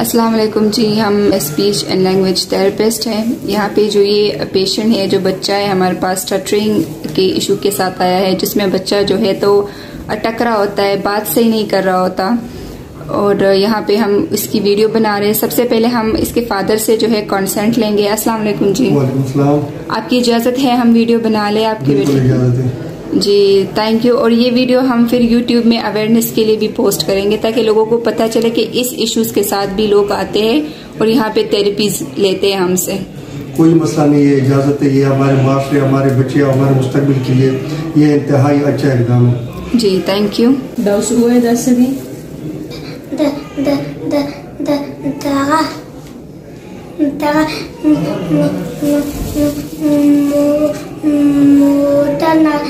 अस्सलाम वालेकुम जी हम स्पीच एंड लैंग्वेज थेरेपिस्ट हैं। यहाँ पे जो ये पेशेंट है जो बच्चा है हमारे पास स्टटरिंग के इशू के साथ आया है जिसमें बच्चा जो है तो अटक रहा होता है बात सही नहीं कर रहा होता। और यहाँ पे हम इसकी वीडियो बना रहे हैं। सबसे पहले हम इसके फादर से जो है कंसेंट लेंगे। अस्सलाम वालेकुम जी आपकी इजाज़त है हम वीडियो बना ले आपकी वीडियो जी थैंक यू और ये वीडियो हम फिर यूट्यूब में अवेयरनेस के लिए भी पोस्ट करेंगे ताकि लोगों को पता चले कि इस इश्यूज़ के साथ भी लोग आते हैं और यहाँ पे थेरेपीज लेते हैं हमसे कोई मसला नहीं है इजाज़त है ये हमारे माशरे हमारे बच्चे हमारे मुस्तकबिल के लिए ये इंतहाई अच्छा इकदाम है जी thank you dara modana al al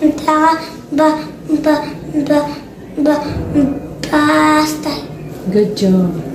Tara ba ba ba basta. Good job.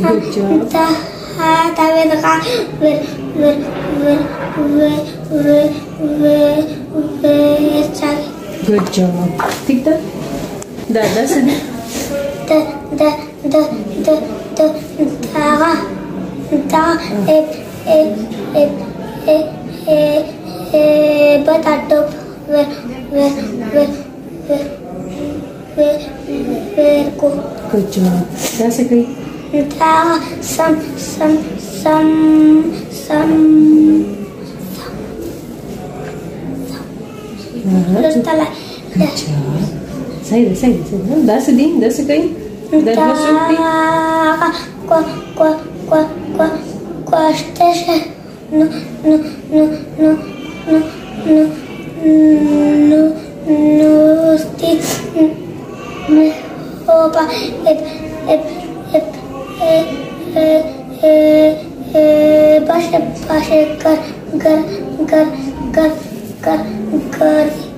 Good job. Tavedra, Good job. Tik tak. Da, da, se da. Da, da, da, da, da, da, da, e, e, e, e, e, e, but at top, where, where, where, where, where, where, Good job. That's a great. Tell some, some, some, some, some. Good job. Say this, say this. That's a ding, that's a guy. That was. No, no, no, no, no, no, no, no, no, no, no, no, no, no, बस बस कर कर कर कर कर कर